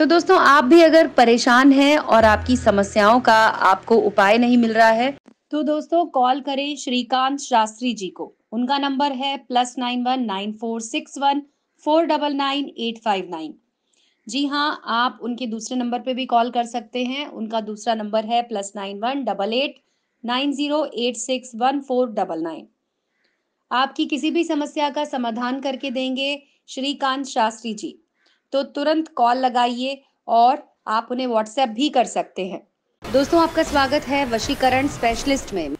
तो दोस्तों, आप भी अगर परेशान हैं और आपकी समस्याओं का आपको उपाय नहीं मिल रहा है तो दोस्तों, कॉल करें श्रीकांत शास्त्री जी को। उनका नंबर है plus nine one nine four six one four double nine eight five nine. जी हाँ आप उनके दूसरे नंबर पे भी कॉल कर सकते हैं। उनका दूसरा नंबर है plus nine one double eight nine zero eight six one four double nine. आपकी किसी भी समस्या का समाधान करके देंगे श्रीकांत शास्त्री जी। तो तुरंत कॉल लगाइए और आप उन्हें व्हाट्सएप भी कर सकते हैं। दोस्तों, आपका स्वागत है वशीकरण स्पेशलिस्ट में।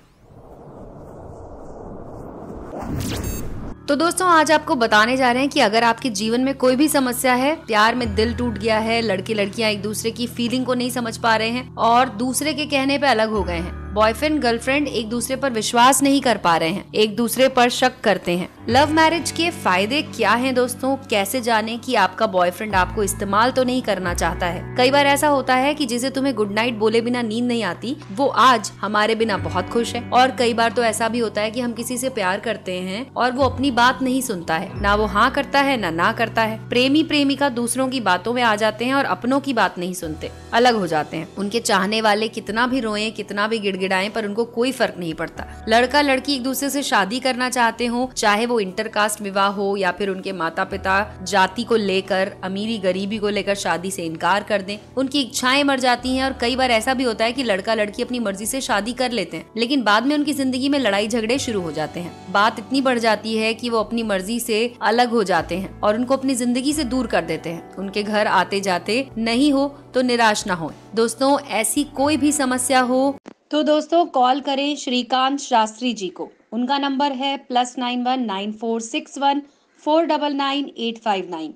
तो दोस्तों, आज आपको बताने जा रहे हैं कि अगर आपके जीवन में कोई भी समस्या है, प्यार में दिल टूट गया है लड़के लड़कियाँ एक दूसरे की फीलिंग को नहीं समझ पा रहे हैं और दूसरे के कहने पे अलग हो गए हैं बॉयफ्रेंड गर्लफ्रेंड एक दूसरे पर विश्वास नहीं कर पा रहे हैं। एक दूसरे पर शक करते हैं। लव मैरिज के फ़ायदे क्या हैं दोस्तों? कैसे जाने कि आपका बॉयफ्रेंड आपको इस्तेमाल तो नहीं करना चाहता है? कई बार ऐसा होता है कि जिसे तुम्हें गुड नाइट बोले बिना नींद नहीं आती, वो आज हमारे बिना बहुत खुश है। और कई बार तो ऐसा भी होता है कि हम किसी से प्यार करते हैं और वो अपनी बात नहीं सुनता है। ना वो हाँ करता है, ना ना करता है। प्रेमी प्रेमिका दूसरों की बातों में आ जाते हैं और अपनों की बात नहीं सुनते। अलग हो जाते हैं। उनके चाहने वाले कितना भी रोए, कितना भी गिड़गिड़ाएँ, पर उनको कोई फ़र्क नहीं पड़ता। लड़का लड़की एक दूसरे से शादी करना चाहते हो, चाहे वो इंटरकास्ट विवाह हो या फिर उनके माता पिता जाति को लेकर, अमीरी गरीबी को लेकर शादी से इनकार कर दें, उनकी इच्छाएँ मर जाती हैं और कई बार ऐसा भी होता है कि लड़का लड़की अपनी मर्ज़ी से शादी कर लेते हैं, लेकिन बाद में उनकी ज़िंदगी में लड़ाई झगड़े शुरू हो जाते हैं। बात इतनी बढ़ जाती है कि वो अपनी मर्ज़ी से अलग हो जाते हैं और उनको अपनी ज़िंदगी से दूर कर देते हैं। उनके घर आते जाते नहीं हो तो निराश ना हो। दोस्तों, ऐसी कोई भी समस्या हो तो दोस्तों कॉल करें श्रीकांत शास्त्री जी को। उनका नंबर है plus nine one nine four six one four double nine eight five nine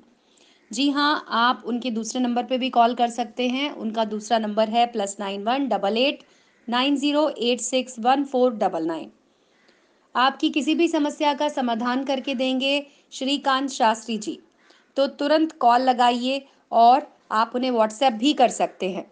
जी हाँ आप उनके दूसरे नंबर पे भी कॉल कर सकते हैं। उनका दूसरा नंबर है plus nine one double eight nine zero eight six one four double nine आपकी किसी भी समस्या का समाधान करके देंगे श्रीकांत शास्त्री जी। तो तुरंत कॉल लगाइए और आप उन्हें व्हाट्सएप भी कर सकते हैं।